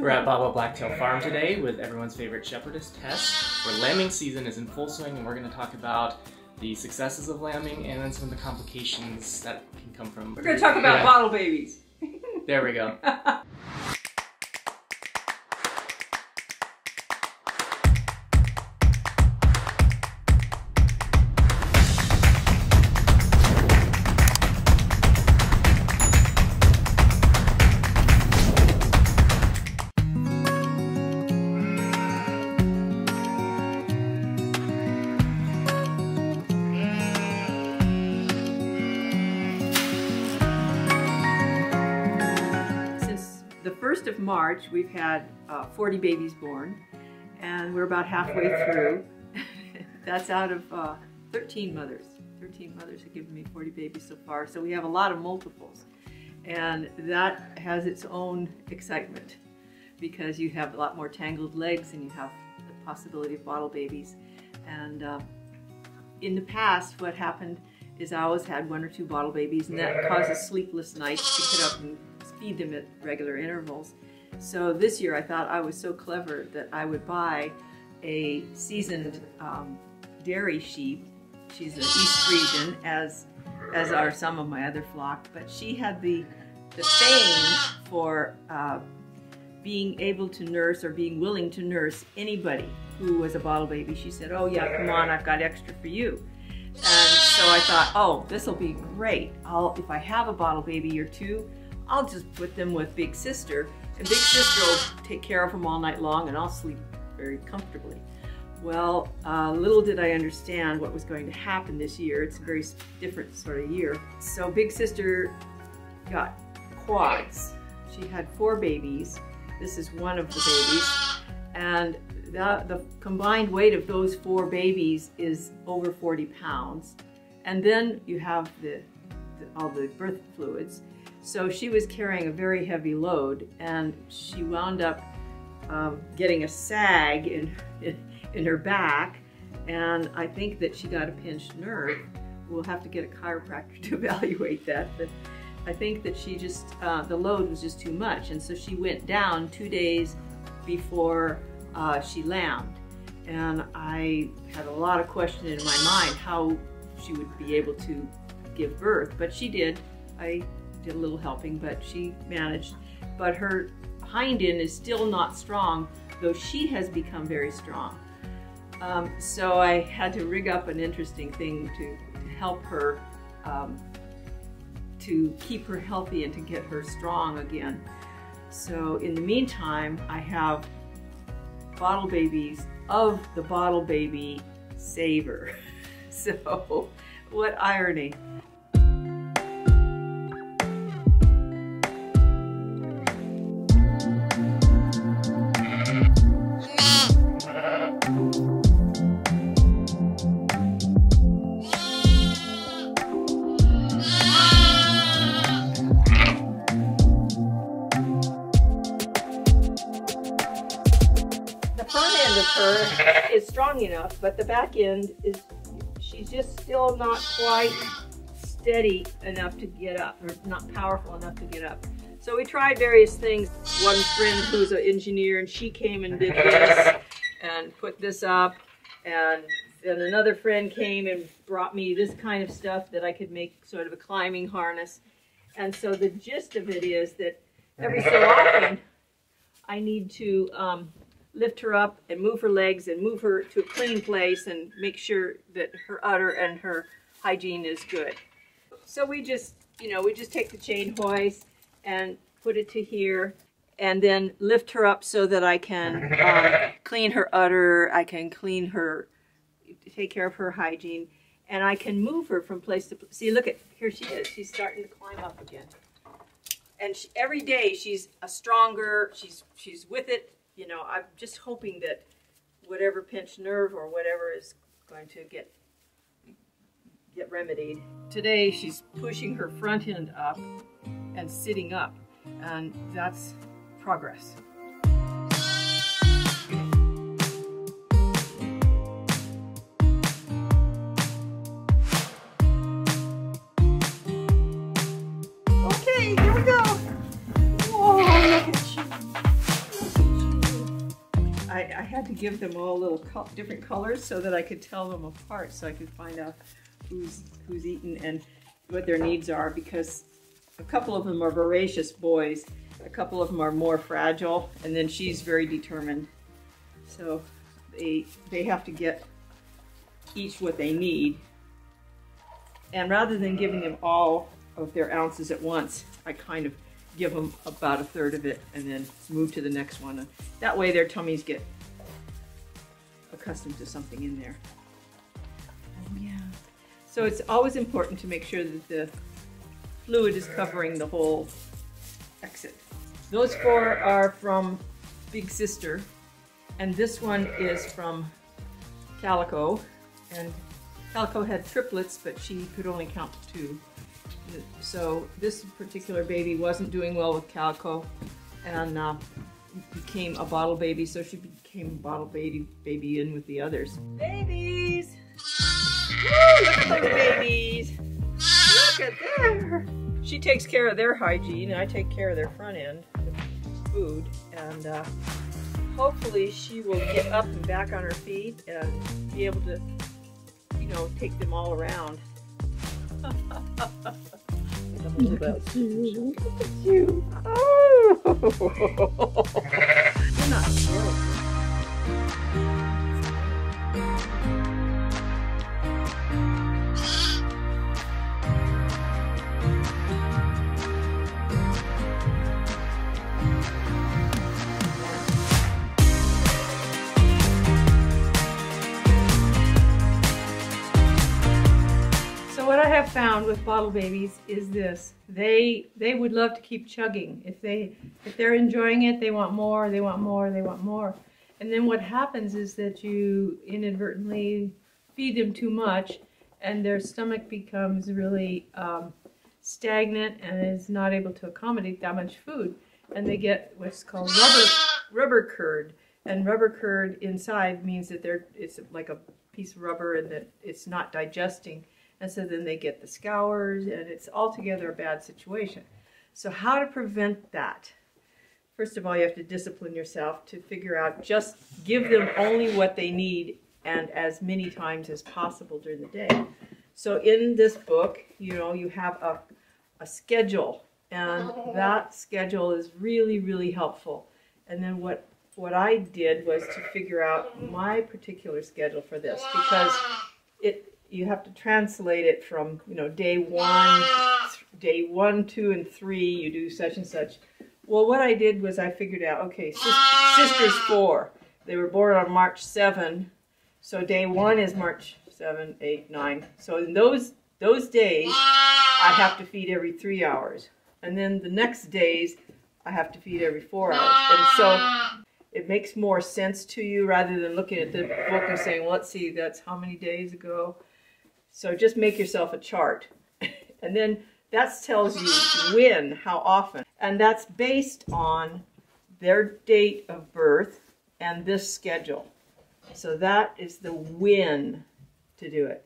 We're at Bah Bah Blacktail Farm today with everyone's favorite shepherdess, Tess, where lambing season is in full swing and we're going to talk about the successes of lambing and then some of the complications that can come from... We're going to talk about Yeah. bottle babies. There we go. the 1st of March, we've had uh, 40 babies born, and we're about halfway through. That's out of uh, 13 mothers. 13 mothers have given me 40 babies so far, so we have a lot of multiples. And that has its own excitement because you have a lot more tangled legs and you have the possibility of bottle babies. And uh, in the past, what happened is I always had one or two bottle babies, and that causes sleepless nights to get up and feed them at regular intervals. So this year, I thought I was so clever that I would buy a seasoned um, dairy sheep. She's an East Friesian, as as are some of my other flock, but she had the the fame for uh, being able to nurse or being willing to nurse anybody who was a bottle baby. She said, "Oh yeah, come on, I've got extra for you." And so I thought, "Oh, this will be great. I'll if I have a bottle baby or two, I'll just put them with Big Sister, and Big Sister will take care of them all night long, and I'll sleep very comfortably." Well, uh, little did I understand what was going to happen this year. It's a very different sort of year. So Big Sister got quads. She had four babies. This is one of the babies. And the, the combined weight of those four babies is over 40 pounds. And then you have the, the, all the birth fluids. So she was carrying a very heavy load and she wound up um, getting a sag in, in, her back. And I think that she got a pinched nerve. We'll have to get a chiropractor to evaluate that. But I think that she just, uh, the load was just too much. And so she went down two days before uh, she lambed. And I had a lot of question in my mind how she would be able to give birth, but she did. I did a little helping, but she managed. But her hind end is still not strong, though she has become very strong. Um, so I had to rig up an interesting thing to, help her um, to keep her healthy and to get her strong again. So in the meantime, I have bottle babies of the bottle baby saver. So what irony. Is strong enough, but the back end is, she's just still not quite steady enough to get up, or not powerful enough to get up. So we tried various things. One friend who's an engineer, and she came and did this and put this up, and then another friend came and brought me this kind of stuff that I could make sort of a climbing harness. And so the gist of it is that every so often I need to um, lift her up and move her legs and move her to a clean place and make sure that her udder and her hygiene is good. So we just, you know, we just take the chain hoist and put it to here and then lift her up so that I can um, clean her udder, I can clean her, take care of her hygiene, and I can move her from place to place. See, look at, here she is. She's starting to climb up again and she, every day she's a stronger she's she's with it you know i'm just hoping that whatever pinched nerve or whatever is going to get get remedied. Today she's pushing her front end up and sitting up and that's progress I, had to give them all little co different colors so that I could tell them apart, so I could find out who's who's eaten and what their needs are. Because a couple of them are voracious boys, a couple of them are more fragile, and then she's very determined. So they they have to get each what they need. And rather than giving them all of their ounces at once, I kind of give them about a third of it and then move to the next one. That way their tummies get accustomed to something in there. Oh yeah. So it's always important to make sure that the fluid is covering the whole exit. Those four are from Big Sister and this one is from Calico and Calico had triplets but she could only count two. So this particular baby wasn't doing well with Calico and uh, became a bottle baby, so she became a bottle baby baby in with the others. Babies! Woo, look at those babies! Look at there! She takes care of their hygiene, and I take care of their front end, the food, and uh, hopefully she will get up and back on her feet and be able to, you know, take them all around. Look at you. Look at you. Oh! 真的。Found with bottle babies is this. They they would love to keep chugging. If they if they're enjoying it, they want more, they want more, they want more. And then what happens is that you inadvertently feed them too much and their stomach becomes really um, stagnant and is not able to accommodate that much food. And they get what's called rubber rubber curd. And rubber curd inside means that they're it's like a piece of rubber and that it's not digesting. And so then they get the scours, and it's altogether a bad situation. So, how to prevent that? First of all, you have to discipline yourself to figure out just give them only what they need and as many times as possible during the day. So, in this book, you know, you have a, a schedule, and that schedule is really, really helpful. And then what what I did was to figure out my particular schedule for this because it you have to translate it from you know day one day one two and three you do such and such. Well what i did was i figured out okay sis- sisters four. They were born on march 7 so day one is march 7 8 9 so in those those days i have to feed every three hours. And then the next days i have to feed every four hours. And so it makes more sense to you rather than looking at the book and saying well, let's see that's how many days ago so just make yourself a chart. and then that tells you when, how often. And that's based on their date of birth and this schedule. So that is the when to do it.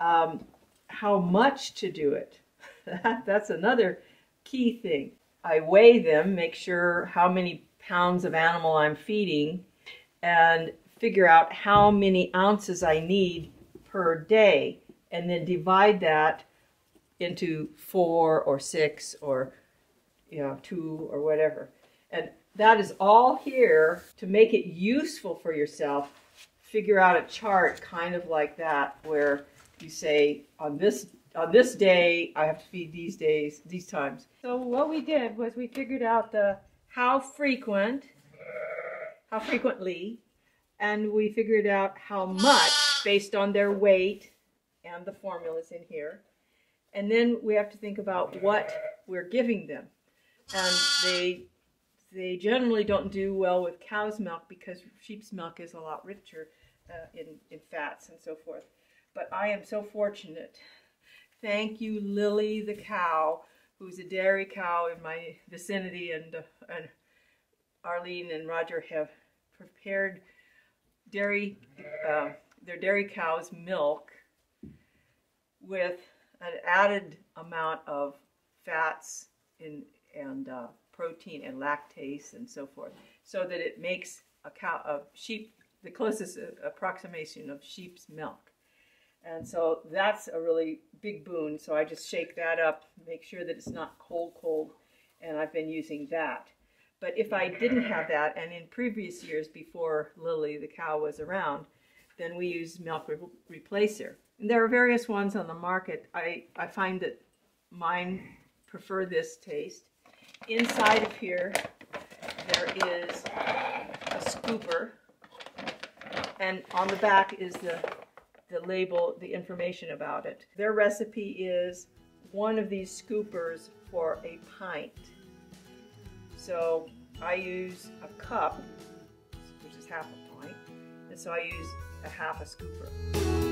Um, how much to do it. that's another key thing. I weigh them, make sure how many pounds of animal I'm feeding, and figure out how many ounces I need per day and then divide that into four or six or you know two or whatever. And that is all here to make it useful for yourself. Figure out a chart kind of like that where you say on this on this day i have to feed these days these times. So what we did was we figured out the how frequent how frequently and we figured out how much based on their weight and the formulas in here. And then we have to think about what we're giving them. And they they generally don't do well with cow's milk because sheep's milk is a lot richer uh, in, in fats and so forth. But I am so fortunate. Thank you, Lily the cow, who's a dairy cow in my vicinity, and, uh, and Arlene and Roger have prepared dairy, uh, their dairy cow's milk with an added amount of fats in, and uh, protein and lactase and so forth, so that it makes a cow, a sheep, the closest approximation of sheep's milk. And so that's a really big boon. So I just shake that up, make sure that it's not cold, cold, and I've been using that. But if I didn't have that, and in previous years before Lily, the cow, was around, then we use milk re replacer. And there are various ones on the market. I, I find that mine prefer this taste. Inside of here, there is a scooper, and on the back is the, the label, the information about it. Their recipe is one of these scoopers for a pint. So I use a cup, which is half a and so I use a half a scooper.